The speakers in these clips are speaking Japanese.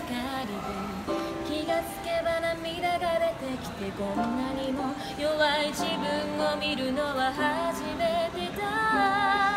かりで気がつけば涙が出てきてこんなにも弱い自分を見るのは初めてだ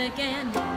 again.